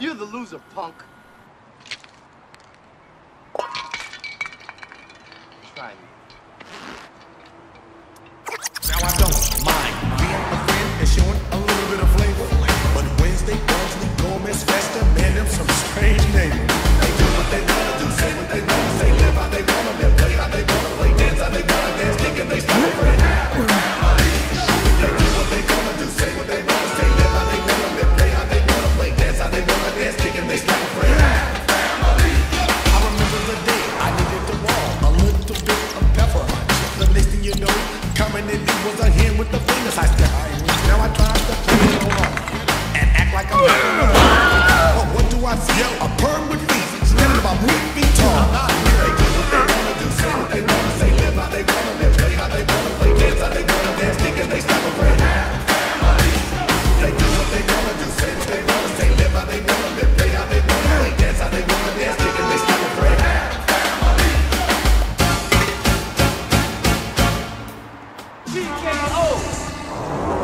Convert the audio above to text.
You're the loser, punk. Try me. Now I don't mind being a friend and showing Coming in, it was a hand with the TKO.